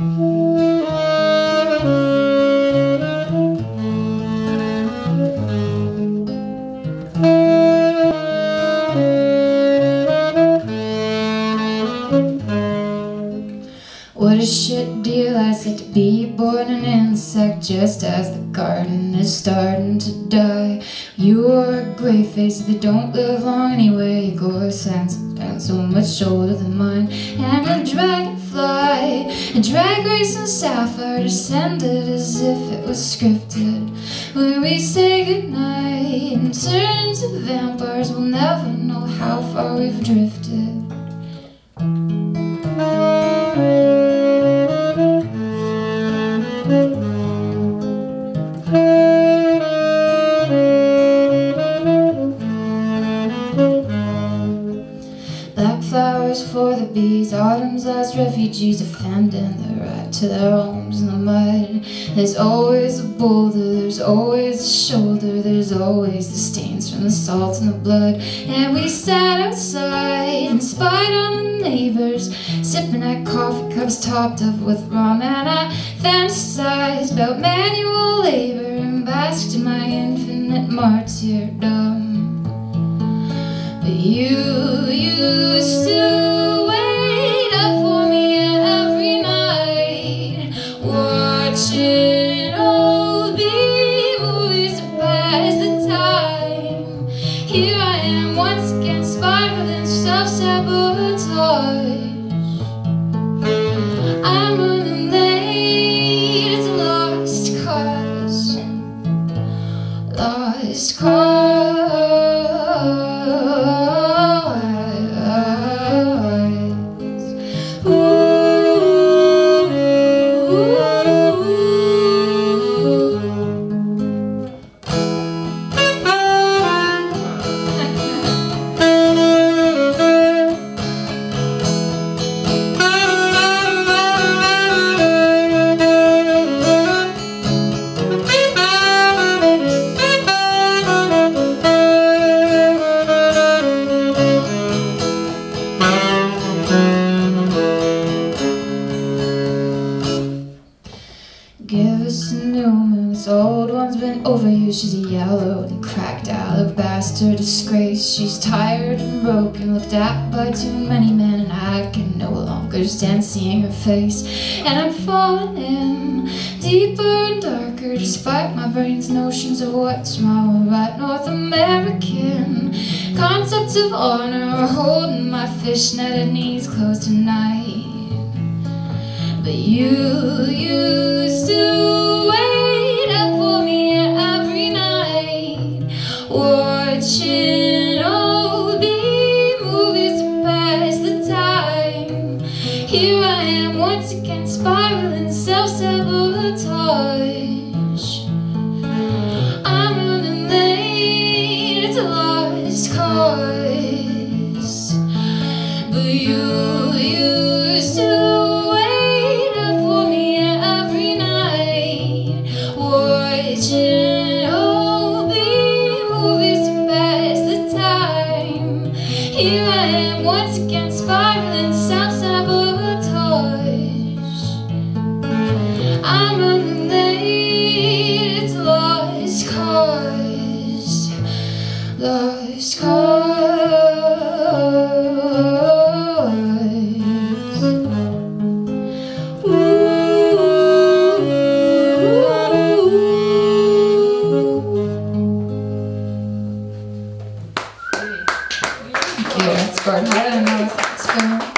What a shit deal, I said to be born an insect just as the garden is starting to die. You are a gray face that don't live long anyway. Your sense been so much older than mine. And a dragonfly, a drag race and sapphire descended as if it was scripted. When we say goodnight and turn into vampires, we'll never know how far we've drifted. Black flowers for the bees, autumn's last refugees defending the right to their homes in the mud. There's always a boulder, there's always a shoulder, there's always the stains from the salt and the blood. And we sat outside and spied on the neighbors, sipping at coffee cups topped up with rum. And I fantasized about manual labor and basked in my infinite martyrdom. But you, lost cause. Give us new moon, this old one's been overused. She's a yellow and cracked alabaster disgrace. She's tired and broken, looked at by too many men, and I can no longer stand seeing her face. And I'm falling in deeper and darker, despite my brain's notions of what's wrong or right. North American concepts of honor are holding my fishnetted knees closed tonight. But you, you Here I am once again, spiraling self-sabotage. I'm running late, it's a lost cause. But you, you still wait up for me every night, watching movies to pass the time. Here I am once again, spiraling I'm running late, it's lost cause, lost cause. Thank you. That's. I don't know.